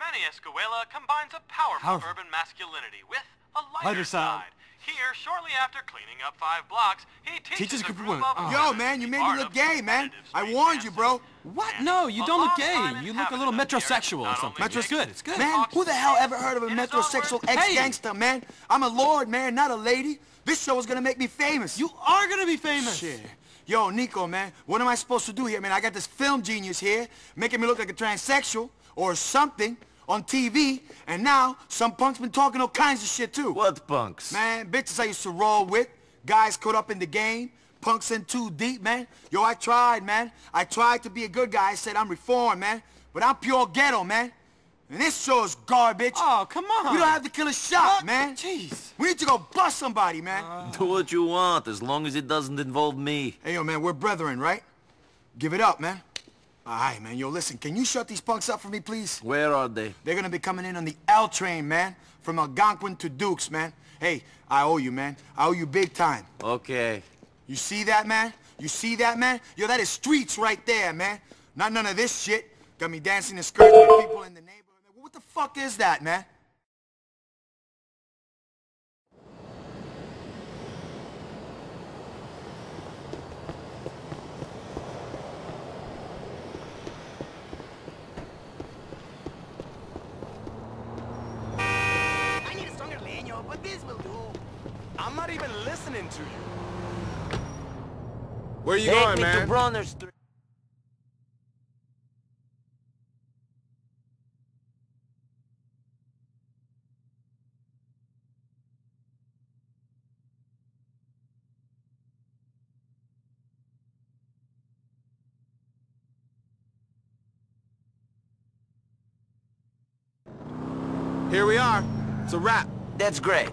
Manny Escuela combines a powerful Powerful. urban masculinity with a lighter, Lighter side. Here, shortly after cleaning up five blocks, he teaches, Teaches a a group group of of women. women Yo, man, you made me look gay, man. I street warned you, bro. What? No, you don't look gay. You look a little inhabitant of the area, metrosexual or something. only It's good, it's good. Man, who the hell ever heard of a In his own metrosexual ex-gangster, man? I'm a lord, man, not a lady. This show is gonna make me famous. You are gonna be famous. Shit. Yo, Niko, man, what am I supposed to do here, man? I got this film genius here, making me look like a transsexual or something on TV, and now some punk's been talking all kinds of shit, too. What punks? Man, bitches I used to roll with, guys caught up in the game, punks in too deep, man. Yo, I tried, man. I tried to be a good guy. I said I'm reformed, man. But I'm pure ghetto, man. And this show is garbage. Oh, come on. We don't have to kill a shot, What? man. Jeez. We need to go bust somebody, man. Uh. Do what you want, as long as it doesn't involve me. Hey, yo, man, we're brethren, right? Give it up, man. All right, man. Yo, listen, can you shut these punks up for me, please? Where are they? They're gonna be coming in on the L train, man. From Algonquin to Dukes, man. Hey, I owe you, man. I owe you big time. Okay. You see that, man? You see that, man? Yo, that is streets right there, man. Not none of this shit. Got me dancing in skirts with people in the neighborhood. What the fuck is that, man? I need a stronger leño, but this will do. I'm not even listening to you. Where are you Take going, me man? to Bronner Street. Here we are. It's a wrap. That's great.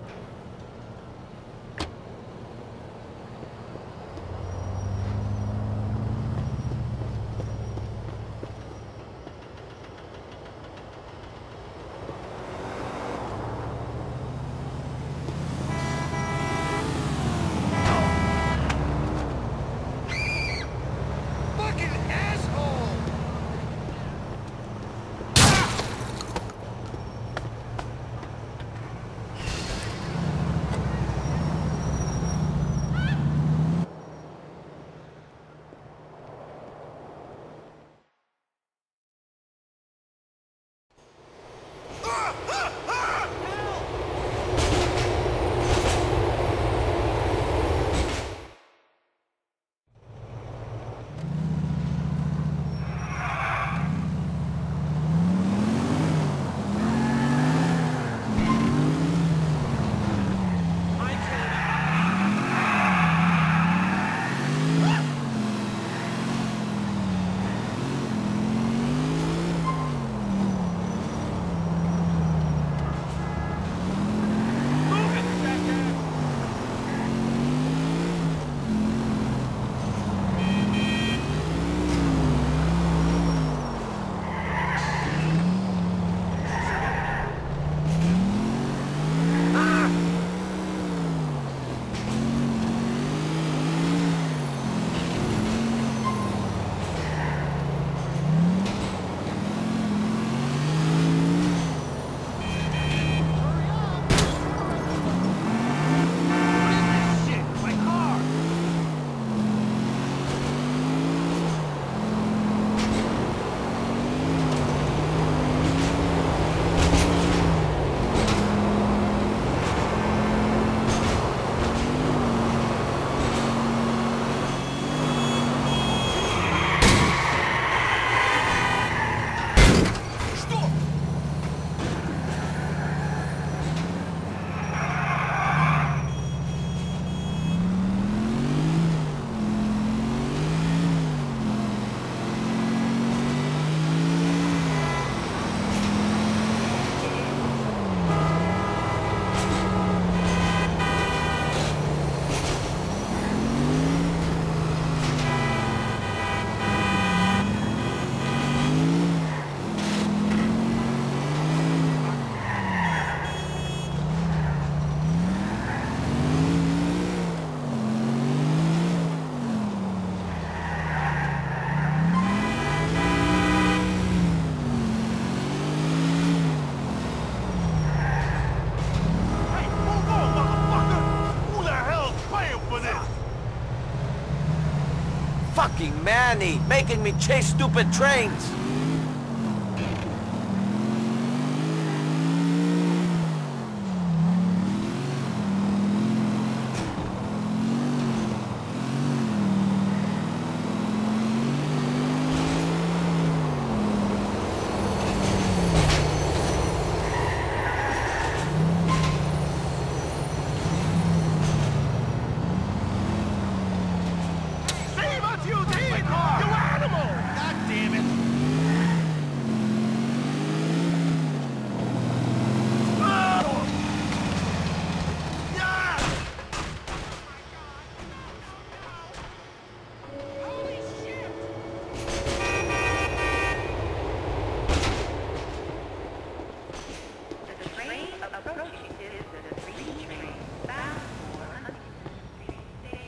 Fucking Manny, making me chase stupid trains. Save us, you demon! You animal! God damn it! The train approaching is the three train bound for Huntington Station.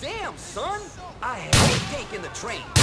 Damn, son! I hate taking the train.